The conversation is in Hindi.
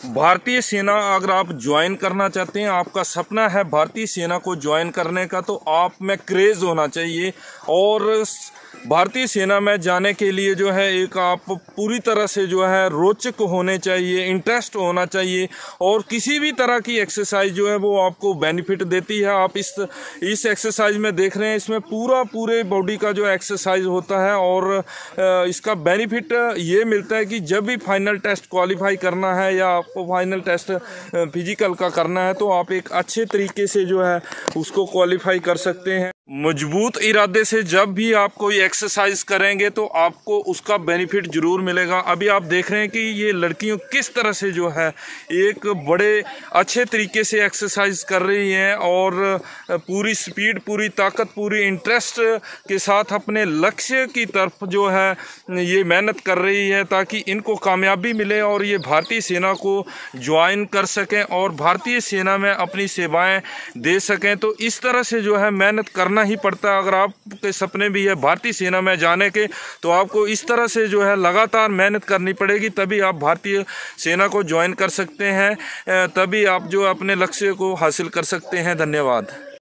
भारतीय सेना, अगर आप ज्वाइन करना चाहते हैं, आपका सपना है भारतीय सेना को ज्वाइन करने का तो आप में क्रेज़ होना चाहिए और भारतीय सेना में जाने के लिए जो है एक आप पूरी तरह से जो है रोचक होने चाहिए इंटरेस्ट होना चाहिए और किसी भी तरह की एक्सरसाइज जो है वो आपको बेनिफिट देती है। आप इस इस एक्सरसाइज में देख रहे हैं, इसमें पूरा, पूरे बॉडी का जो एक्सरसाइज होता है और इसका बेनिफिट ये मिलता है कि जब भी फाइनल टेस्ट क्वालिफाई करना है या आपको फाइनल टेस्ट फ़िज़िकल का करना है तो आप एक अच्छे तरीके से जो है उसको क्वालिफाई कर सकते हैं। मज़बूत इरादे से जब भी आप कोई एक्सरसाइज करेंगे तो आपको उसका बेनिफिट ज़रूर मिलेगा। अभी आप देख रहे हैं कि ये लड़कियों किस तरह से जो है, एक बड़े अच्छे तरीके से एक्सरसाइज कर रही हैं और पूरी स्पीड पूरी ताकत, पूरी इंटरेस्ट के साथ अपने लक्ष्य की तरफ़ जो है, ये मेहनत कर रही है ताकि इनको कामयाबी मिले और ये भारतीय सेना को ज्वाइन कर सकें और भारतीय सेना में अपनी सेवाएँ दे सकें। तो इस तरह से जो है मेहनत करना करना ही पड़ता है। अगर आपके सपने भी है, भारतीय सेना में जाने के तो आपको इस तरह से जो है लगातार मेहनत करनी पड़ेगी, तभी आप भारतीय सेना को ज्वाइन कर सकते हैं तभी आप जो अपने लक्ष्य को हासिल कर सकते हैं। धन्यवाद।